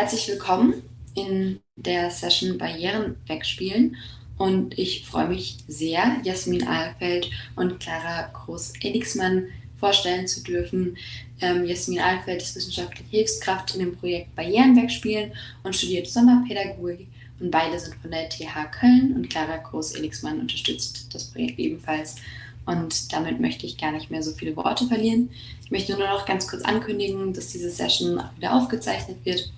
Herzlich willkommen in der Session Barrieren wegspielen und ich freue mich sehr, Jasmin Ahlfeld und Clara Groß-Elixmann vorstellen zu dürfen. Ähm, Jasmin Ahlfeld ist wissenschaftliche Hilfskraft in dem Projekt Barrieren wegspielen und studiert Sonderpädagogik und beide sind von der TH Köln und Clara Groß-Elixmann unterstützt das Projekt ebenfalls. Und damit möchte ich gar nicht mehr so viele Worte verlieren. Ich möchte nur noch ganz kurz ankündigen, dass diese Session auch wieder aufgezeichnet wird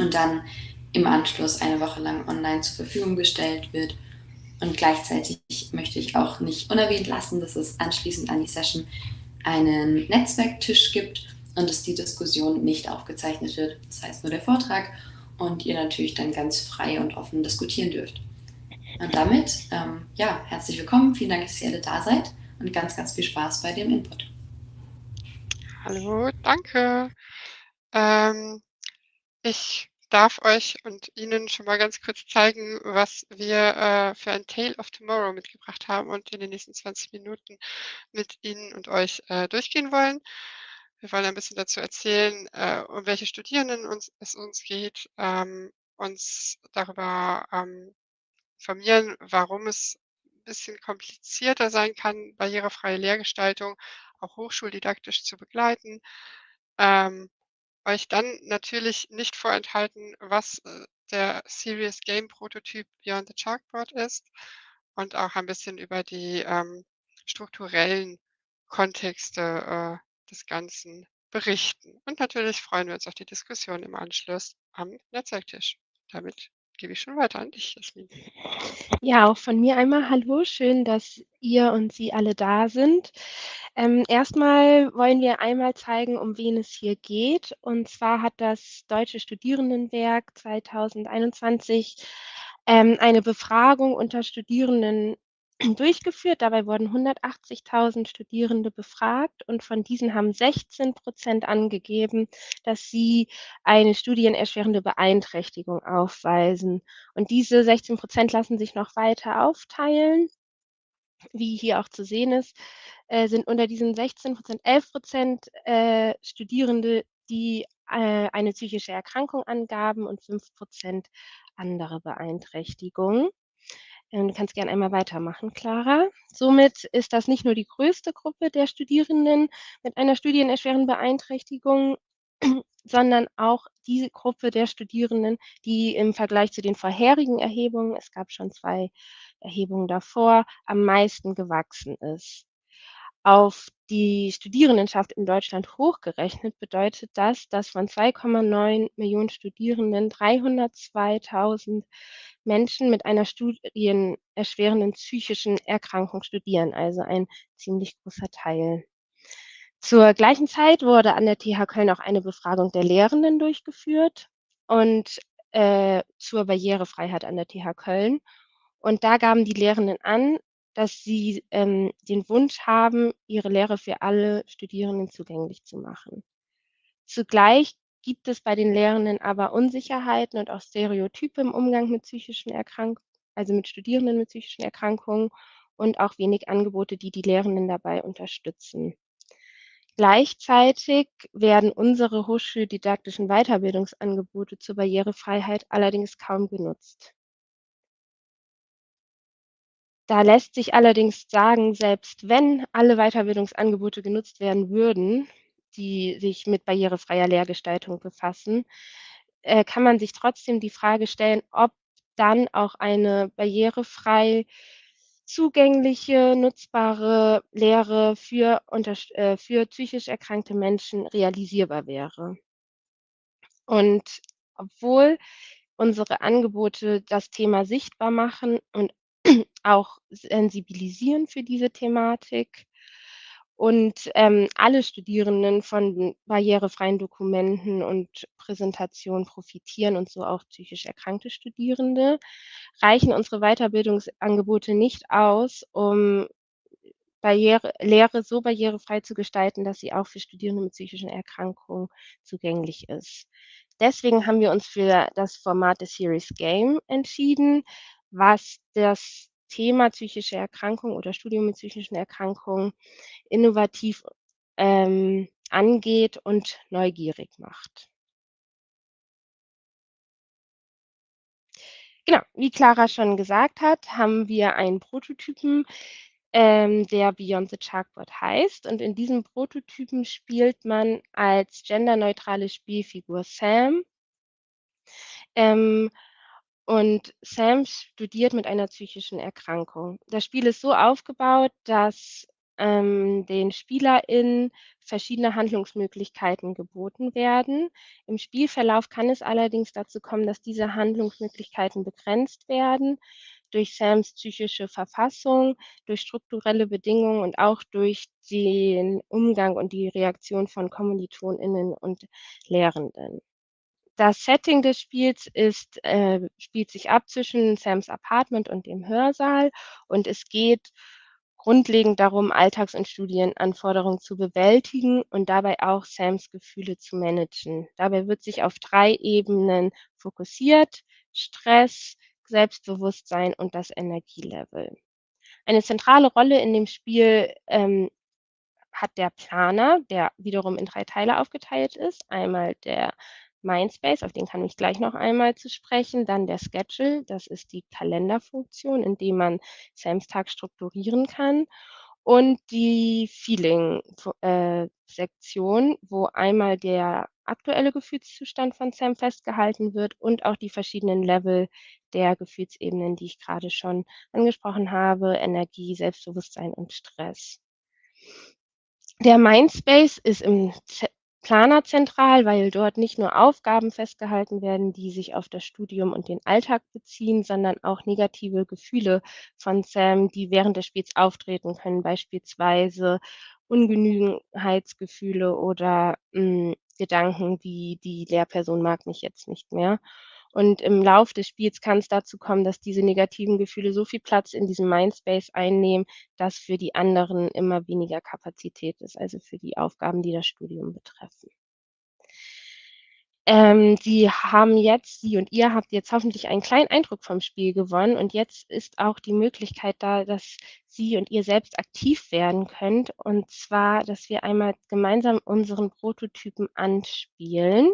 und dann im Anschluss eine Woche lang online zur Verfügung gestellt wird. Und gleichzeitig möchte ich auch nicht unerwähnt lassen, dass es anschließend an die Session einen Netzwerktisch gibt und dass die Diskussion nicht aufgezeichnet wird. Das heißt nur der Vortrag und ihr natürlich dann ganz frei und offen diskutieren dürft. Und damit, ähm, ja, herzlich willkommen. Vielen Dank, dass ihr alle da seid und ganz, ganz viel Spaß bei dem Input. Hallo, danke. Ähm, ich darf euch und Ihnen schon mal ganz kurz zeigen, was wir äh, für ein Tale of Tomorrow mitgebracht haben und in den nächsten 20 Minuten mit Ihnen und euch äh, durchgehen wollen. Wir wollen ein bisschen dazu erzählen, äh, um welche Studierenden uns, es uns geht, ähm, uns darüber ähm, informieren, warum es ein bisschen komplizierter sein kann, barrierefreie Lehrgestaltung auch hochschuldidaktisch zu begleiten. Ähm, euch dann natürlich nicht vorenthalten, was äh, der Serious Game Prototyp Beyond the Chalkboard ist und auch ein bisschen über die ähm, strukturellen Kontexte äh, des Ganzen berichten. Und natürlich freuen wir uns auf die Diskussion im Anschluss am Netzwerktisch. Damit gebe ich schon weiter an dich, Jasmin. Ja, auch von mir einmal hallo, schön, dass ihr und Sie alle da sind. Ähm, erstmal wollen wir einmal zeigen, um wen es hier geht. Und zwar hat das Deutsche Studierendenwerk 2021 ähm, eine Befragung unter Studierenden durchgeführt. Dabei wurden 180.000 Studierende befragt und von diesen haben 16 Prozent angegeben, dass sie eine studienerschwerende Beeinträchtigung aufweisen. Und diese 16 Prozent lassen sich noch weiter aufteilen. Wie hier auch zu sehen ist, äh, sind unter diesen 16 Prozent 11 Prozent äh, Studierende, die äh, eine psychische Erkrankung angaben und 5 Prozent andere Beeinträchtigungen. Ähm, du kannst gerne einmal weitermachen, Clara. Somit ist das nicht nur die größte Gruppe der Studierenden mit einer studienerschwerenden Beeinträchtigung, sondern auch die Gruppe der Studierenden, die im Vergleich zu den vorherigen Erhebungen, es gab schon zwei Erhebungen davor, am meisten gewachsen ist. Auf die Studierendenschaft in Deutschland hochgerechnet bedeutet das, dass von 2,9 Millionen Studierenden 302.000 Menschen mit einer studienerschwerenden psychischen Erkrankung studieren, also ein ziemlich großer Teil. Zur gleichen Zeit wurde an der TH Köln auch eine Befragung der Lehrenden durchgeführt und äh, zur Barrierefreiheit an der TH Köln. Und da gaben die Lehrenden an, dass sie ähm, den Wunsch haben, ihre Lehre für alle Studierenden zugänglich zu machen. Zugleich gibt es bei den Lehrenden aber Unsicherheiten und auch Stereotype im Umgang mit psychischen Erkrankungen, also mit Studierenden mit psychischen Erkrankungen und auch wenig Angebote, die die Lehrenden dabei unterstützen. Gleichzeitig werden unsere hochschuldidaktischen Weiterbildungsangebote zur Barrierefreiheit allerdings kaum genutzt. Da lässt sich allerdings sagen, selbst wenn alle Weiterbildungsangebote genutzt werden würden, die sich mit barrierefreier Lehrgestaltung befassen, äh, kann man sich trotzdem die Frage stellen, ob dann auch eine barrierefrei zugängliche, nutzbare Lehre für, äh, für psychisch erkrankte Menschen realisierbar wäre. Und obwohl unsere Angebote das Thema sichtbar machen und auch sensibilisieren für diese Thematik und ähm, alle Studierenden von barrierefreien Dokumenten und Präsentationen profitieren und so auch psychisch erkrankte Studierende, reichen unsere Weiterbildungsangebote nicht aus, um Barriere, Lehre so barrierefrei zu gestalten, dass sie auch für Studierende mit psychischen Erkrankungen zugänglich ist. Deswegen haben wir uns für das Format des Series Game entschieden, was das Thema psychische Erkrankung oder Studium mit psychischen Erkrankungen innovativ ähm, angeht und neugierig macht. genau, wie Clara schon gesagt hat, haben wir einen Prototypen, ähm, der Beyond the Chalkboard heißt. Und in diesem Prototypen spielt man als genderneutrale Spielfigur Sam. Ähm, und Sam studiert mit einer psychischen Erkrankung. Das Spiel ist so aufgebaut, dass ähm, den SpielerInnen verschiedene Handlungsmöglichkeiten geboten werden. Im Spielverlauf kann es allerdings dazu kommen, dass diese Handlungsmöglichkeiten begrenzt werden durch Sams psychische Verfassung, durch strukturelle Bedingungen und auch durch den Umgang und die Reaktion von KommilitonInnen und Lehrenden. Das Setting des Spiels ist, äh, spielt sich ab zwischen Sams Apartment und dem Hörsaal und es geht grundlegend darum, Alltags- und Studienanforderungen zu bewältigen und dabei auch Sams Gefühle zu managen. Dabei wird sich auf drei Ebenen fokussiert. Stress, Selbstbewusstsein und das Energielevel. Eine zentrale Rolle in dem Spiel ähm, hat der Planer, der wiederum in drei Teile aufgeteilt ist. Einmal der Mindspace, auf den kann ich gleich noch einmal zu sprechen. Dann der Schedule, das ist die Kalenderfunktion, in dem man Sams Tag strukturieren kann. Und die Feeling-Sektion, äh, wo einmal der aktuelle Gefühlszustand von Sam festgehalten wird und auch die verschiedenen Level der Gefühlsebenen, die ich gerade schon angesprochen habe, Energie, Selbstbewusstsein und Stress. Der Mindspace ist im Planer zentral, weil dort nicht nur Aufgaben festgehalten werden, die sich auf das Studium und den Alltag beziehen, sondern auch negative Gefühle von Sam, die während des Spiels auftreten können, beispielsweise Ungenügenheitsgefühle oder mh, hm, Gedanken wie die Lehrperson mag mich jetzt nicht mehr. Und im Lauf des Spiels kann es dazu kommen, dass diese negativen Gefühle so viel Platz in diesem Mindspace einnehmen, dass für die anderen immer weniger Kapazität ist, also für die Aufgaben, die das Studium betreffen. Ähm, Sie haben jetzt, Sie und ihr habt jetzt hoffentlich einen kleinen Eindruck vom Spiel gewonnen und jetzt ist auch die Möglichkeit da, dass Sie und ihr selbst aktiv werden könnt und zwar, dass wir einmal gemeinsam unseren Prototypen anspielen.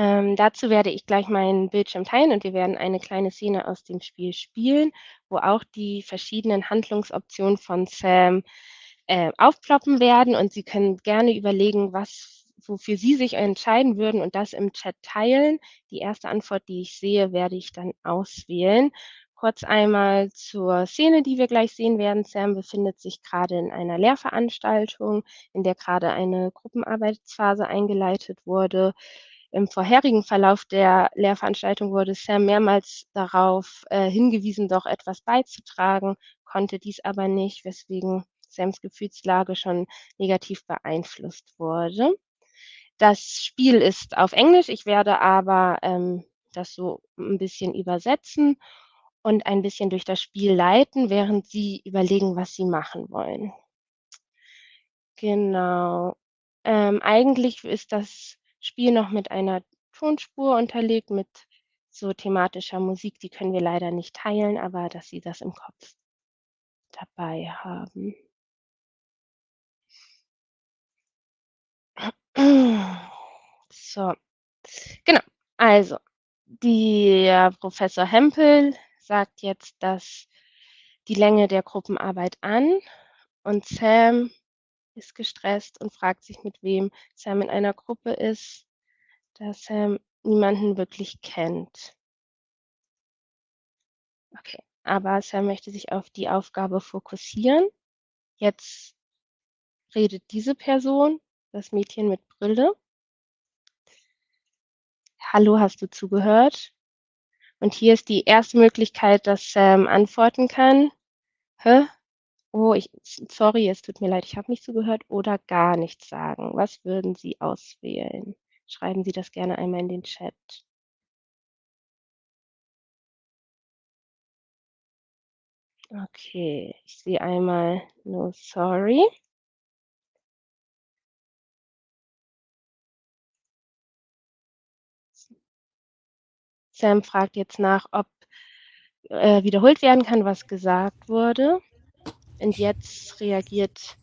Ähm, dazu werde ich gleich meinen Bildschirm teilen und wir werden eine kleine Szene aus dem Spiel spielen, wo auch die verschiedenen Handlungsoptionen von Sam äh, aufploppen werden und Sie können gerne überlegen, was wofür Sie sich entscheiden würden und das im Chat teilen. Die erste Antwort, die ich sehe, werde ich dann auswählen. Kurz einmal zur Szene, die wir gleich sehen werden. Sam befindet sich gerade in einer Lehrveranstaltung, in der gerade eine Gruppenarbeitsphase eingeleitet wurde. Im vorherigen Verlauf der Lehrveranstaltung wurde Sam mehrmals darauf äh, hingewiesen, doch etwas beizutragen, konnte dies aber nicht, weswegen Sams Gefühlslage schon negativ beeinflusst wurde. Das Spiel ist auf Englisch, ich werde aber ähm, das so ein bisschen übersetzen und ein bisschen durch das Spiel leiten, während Sie überlegen, was Sie machen wollen. Genau. Ähm, eigentlich ist das Spiel noch mit einer Tonspur unterlegt mit so thematischer Musik. Die können wir leider nicht teilen, aber dass Sie das im Kopf dabei haben. So, genau. Also, der Professor Hempel sagt jetzt, dass die Länge der Gruppenarbeit an und Sam ist gestresst und fragt sich, mit wem Sam in einer Gruppe ist, da Sam niemanden wirklich kennt. Okay, aber Sam möchte sich auf die Aufgabe fokussieren. Jetzt redet diese Person, das Mädchen mit Brille. Hallo, hast du zugehört? Und hier ist die erste Möglichkeit, dass Sam antworten kann. Hä? Oh, ich, sorry, es tut mir leid, ich habe nicht zugehört oder gar nichts sagen. Was würden Sie auswählen? Schreiben Sie das gerne einmal in den Chat. Okay, ich sehe einmal no sorry. Sam fragt jetzt nach, ob äh, wiederholt werden kann, was gesagt wurde. Und jetzt reagiert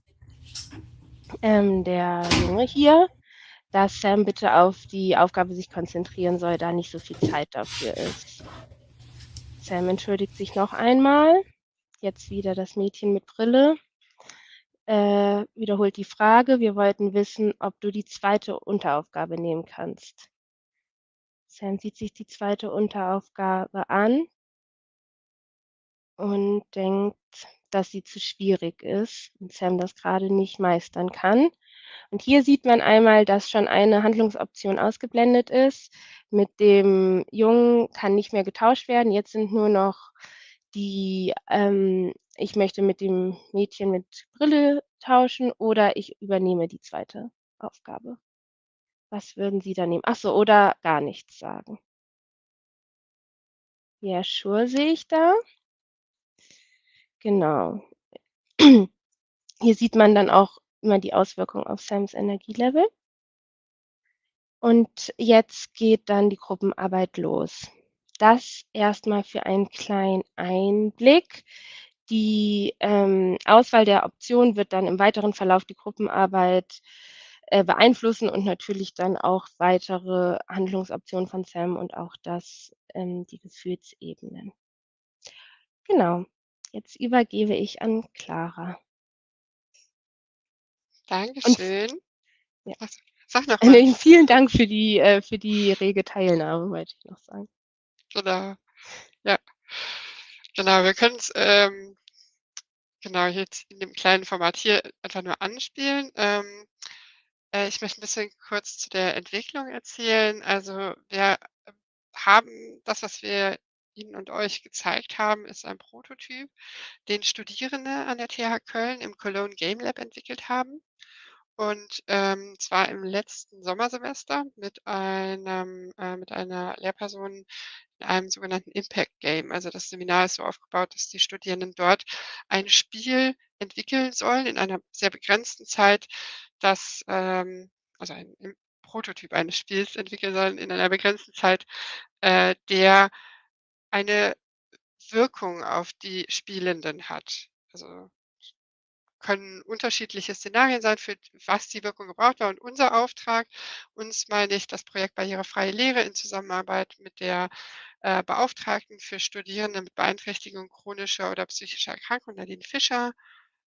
ähm, der Junge hier, dass Sam bitte auf die Aufgabe sich konzentrieren soll, da nicht so viel Zeit dafür ist. Sam entschuldigt sich noch einmal. Jetzt wieder das Mädchen mit Brille. Äh, wiederholt die Frage. Wir wollten wissen, ob du die zweite Unteraufgabe nehmen kannst. Sam sieht sich die zweite Unteraufgabe an und denkt, dass sie zu schwierig ist und Sam das gerade nicht meistern kann. Und hier sieht man einmal, dass schon eine Handlungsoption ausgeblendet ist. Mit dem Jungen kann nicht mehr getauscht werden. Jetzt sind nur noch die, ähm, ich möchte mit dem Mädchen mit Brille tauschen oder ich übernehme die zweite Aufgabe. Was würden Sie da nehmen? Ach so, oder gar nichts sagen. Ja, sure sehe ich da. Genau. Hier sieht man dann auch immer die Auswirkung auf Sams Energielevel. Und jetzt geht dann die Gruppenarbeit los. Das erstmal für einen kleinen Einblick. Die ähm, Auswahl der Optionen wird dann im weiteren Verlauf die Gruppenarbeit äh, beeinflussen und natürlich dann auch weitere Handlungsoptionen von Sam und auch das, ähm, die Gefühlsebenen. Genau. Jetzt übergebe ich an Clara. Dankeschön. ja. Ach, sag noch was. vielen Dank für die, äh, für die rege Teilnahme, wollte ich noch sagen. Genau. Ja. Genau, wir können es ähm, genau jetzt in dem kleinen Format hier einfach nur anspielen. Ähm, äh, ich möchte ein bisschen kurz zu der Entwicklung erzählen. Also wir haben das, was wir Ihnen und euch gezeigt haben, ist ein Prototyp, den Studierende an der TH Köln im Cologne Game Lab entwickelt haben. Und ähm, zwar im letzten Sommersemester mit einem äh, mit einer Lehrperson in einem sogenannten Impact Game. Also das Seminar ist so aufgebaut, dass die Studierenden dort ein Spiel entwickeln sollen in einer sehr begrenzten Zeit, das ähm, also ein Prototyp eines Spiels entwickeln sollen in einer begrenzten Zeit, äh, der eine Wirkung auf die Spielenden hat. Also können unterschiedliche Szenarien sein, für was die Wirkung gebraucht war. Und unser Auftrag, uns meine ich das Projekt Barrierefreie Lehre in Zusammenarbeit mit der äh, Beauftragten für Studierende mit Beeinträchtigung chronischer oder psychischer Erkrankung, Nadine Fischer,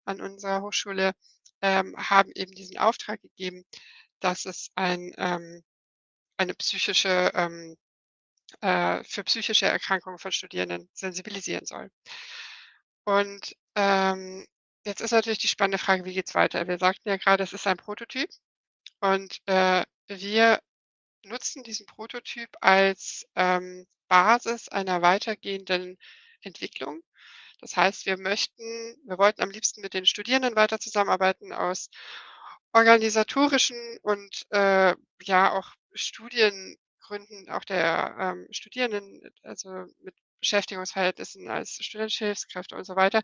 an unserer Hochschule, ähm, haben eben diesen Auftrag gegeben, dass es ein, ähm, eine psychische ähm, äh, für psychische Erkrankungen von Studierenden sensibilisieren soll. Und ähm, jetzt ist natürlich die spannende Frage, wie geht's weiter? Wir sagten ja gerade, es ist ein Prototyp und äh, wir nutzen diesen Prototyp als ähm, Basis einer weitergehenden Entwicklung. Das heißt, wir möchten, wir wollten am liebsten mit den Studierenden weiter zusammenarbeiten aus organisatorischen und äh, ja auch Studiengründen auch der ähm, Studierenden, also mit Beschäftigungsverhältnissen als studentische Hilfskräfte und so weiter,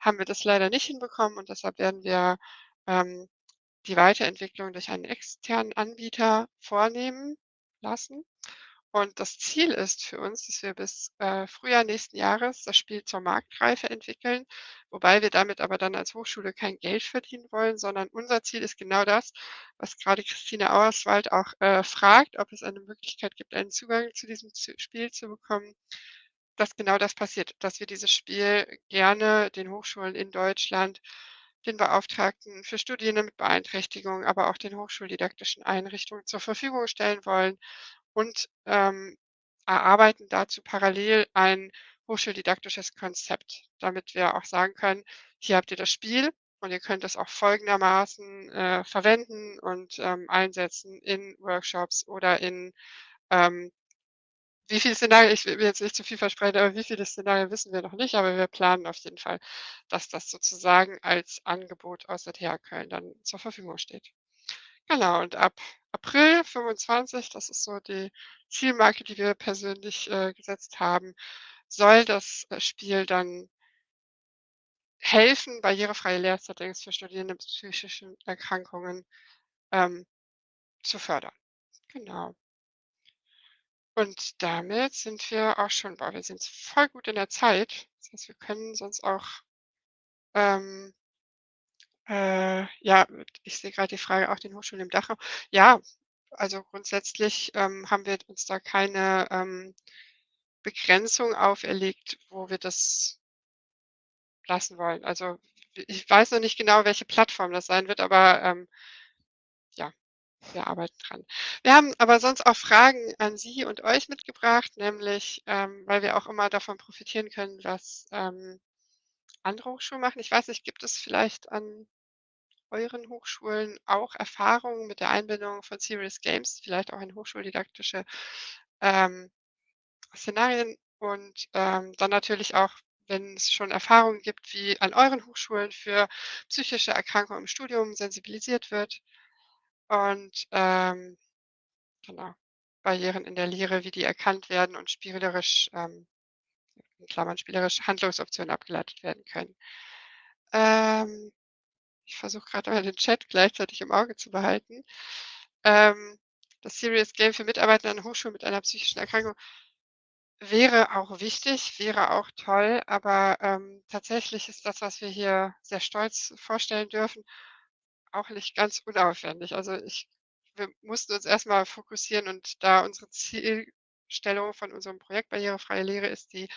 haben wir das leider nicht hinbekommen und deshalb werden wir ähm, die Weiterentwicklung durch einen externen Anbieter vornehmen lassen. Und das Ziel ist für uns, dass wir bis äh, Frühjahr nächsten Jahres das Spiel zur Marktreife entwickeln, wobei wir damit aber dann als Hochschule kein Geld verdienen wollen, sondern unser Ziel ist genau das, was gerade Christine Auerswald auch äh, fragt, ob es eine Möglichkeit gibt, einen Zugang zu diesem Spiel zu bekommen, dass genau das passiert, dass wir dieses Spiel gerne den Hochschulen in Deutschland, den Beauftragten für Studierende mit Beeinträchtigung, aber auch den hochschuldidaktischen Einrichtungen zur Verfügung stellen wollen und ähm, erarbeiten dazu parallel ein hochschuldidaktisches Konzept, damit wir auch sagen können, hier habt ihr das Spiel und ihr könnt es auch folgendermaßen äh, verwenden und ähm, einsetzen in Workshops oder in ähm, wie viele Szenarien, ich will jetzt nicht zu viel versprechen, aber wie viele Szenarien wissen wir noch nicht, aber wir planen auf jeden Fall, dass das sozusagen als Angebot aus der TH Köln dann zur Verfügung steht. Genau, und ab April 25, das ist so die Zielmarke, die wir persönlich äh, gesetzt haben, soll das äh, Spiel dann helfen, barrierefreie Lehrsettings für Studierende mit psychischen Erkrankungen ähm, zu fördern. Genau. Und damit sind wir auch schon boah, wir sind voll gut in der Zeit. Das heißt, wir können sonst auch ähm, äh, ja, ich sehe gerade die Frage auch den Hochschulen im Dachraum. Ja, Also grundsätzlich ähm, haben wir uns da keine ähm, Begrenzung auferlegt, wo wir das lassen wollen. Also ich weiß noch nicht genau, welche Plattform das sein wird, aber ähm, ja, wir arbeiten dran. Wir haben aber sonst auch Fragen an Sie und euch mitgebracht, nämlich ähm, weil wir auch immer davon profitieren können, was ähm, andere Hochschulen machen. Ich weiß nicht, gibt es vielleicht an euren Hochschulen auch Erfahrungen mit der Einbindung von Serious Games, vielleicht auch in hochschuldidaktische ähm, Szenarien und ähm, dann natürlich auch, wenn es schon Erfahrungen gibt, wie an euren Hochschulen für psychische Erkrankungen im Studium sensibilisiert wird und ähm, genau, Barrieren in der Lehre, wie die erkannt werden und spielerisch, ähm, in Klammern spielerisch Handlungsoptionen abgeleitet werden können. Ähm, ich versuche gerade mal den Chat gleichzeitig im Auge zu behalten. Ähm, das Serious Game für Mitarbeiter an Hochschulen mit einer psychischen Erkrankung wäre auch wichtig, wäre auch toll, aber ähm, tatsächlich ist das, was wir hier sehr stolz vorstellen dürfen, auch nicht ganz unaufwendig. Also ich wir mussten uns erstmal fokussieren und da unsere Zielstellung von unserem Projekt Barrierefreie Lehre ist, die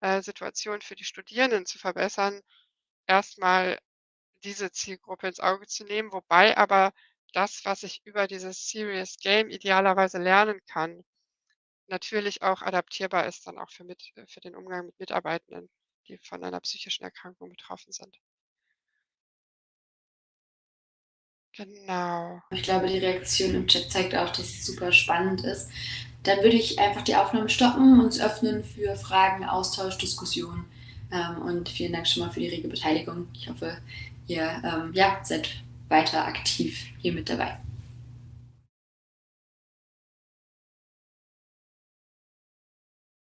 äh, Situation für die Studierenden zu verbessern, erstmal diese Zielgruppe ins Auge zu nehmen, wobei aber das, was ich über dieses Serious Game idealerweise lernen kann, natürlich auch adaptierbar ist dann auch für mit äh, für den Umgang mit Mitarbeitenden, die von einer psychischen Erkrankung betroffen sind. Genau. Ich glaube, die Reaktion im Chat zeigt auch, dass es super spannend ist. Dann würde ich einfach die Aufnahme stoppen, uns öffnen für Fragen, Austausch, Diskussion. Ähm, und vielen Dank schon mal für die rege Beteiligung. Ich hoffe, ihr ähm, ja, seid weiter aktiv hier mit dabei.